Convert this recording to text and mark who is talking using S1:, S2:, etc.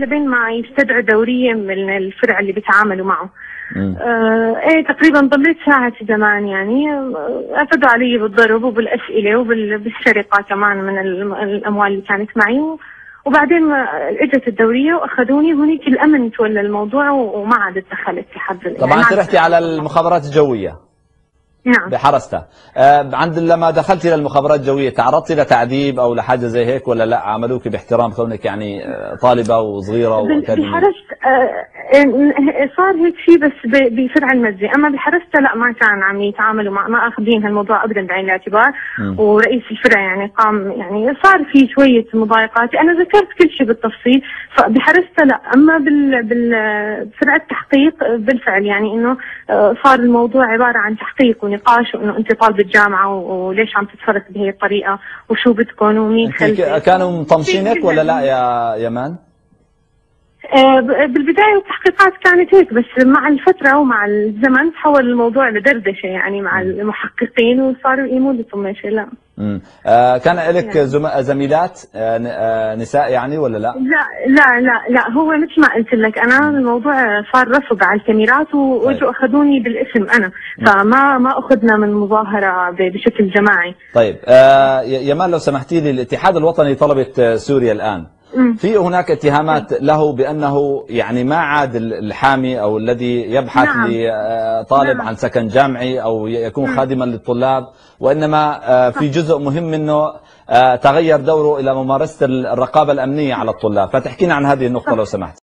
S1: لبين ما يستدعوا دورية من الفرع اللي بيتعاملوا معه. آه إيه تقريبا ضليت ساعة زمان يعني. آه، أفدوا علي بالضرب وبالأسئلة وبالسرقة كمان من الأموال اللي كانت معي. وبعدين إجت الدورية وأخذوني. هنيك الأمن تولى الموضوع وما عاد دخلت لحد.
S2: طبعا
S1: أنت
S2: رحتي على المخابرات الجوية.
S1: نعم.
S2: بحرستها آه، عند لما دخلتي للمخابرات الجوية تعرضتي لتعذيب أو لحاجة زي هيك ولا لا؟ عملوك باحترام كونك يعني آه، طالبة
S1: وصغيرة
S2: وأكاديمية.
S1: بحرست آه، صار هيك شيء بس بفرع المزي أما بحرسته لا ما كان عم يتعاملوا مع ما أخذين هالموضوع ابدا بعين الاعتبار. ورئيس الفرع يعني قام يعني صار في شوية مضايقات. أنا ذكرت كل شيء بالتفصيل فبحرسته لا. أما بال بفرع التحقيق بالفعل يعني إنه آه، صار الموضوع عبارة عن تحقيق ونقاش وإنه أنت طالبه جامعه وليش عم تتصرف بهي الطريقة وشو بدكم ومين
S2: كانوا مطمشينك ولا لا يا يمان؟
S1: آه، ب- بالبداية التحقيقات كانت هيك بس مع الفترة ومع الزمن تحول الموضوع لدردشة يعني مع المحققين وصاروا يقيموا لي طماشة لا.
S2: آه، كان لك
S1: يعني.
S2: زم- زميلات آه، آه، نساء يعني ولا لا؟
S1: لا لا لا لا هو مثل ما قلت لك أنا الموضوع صار رفض على الكاميرات وإجوا أخذوني بالاسم أنا فما ما أخذنا من مظاهرة ب- بشكل جماعي
S2: طيب آه، يمان لو سمحتي لي الاتحاد الوطني طلبت آه، سوريا
S1: الآن.
S2: في هناك اتهامات له بأنه يعني ما عاد ال- الحامي أو الذي يبحث
S1: نعم.
S2: لطالب
S1: نعم.
S2: عن سكن جامعي أو ي- يكون خادما للطلاب وإنما آه، في جزء مهم منه آه، تغير دوره إلى ممارسة ال- الرقابة الأمنية على الطلاب. فتحكينا عن هذه النقطة لو سمحت.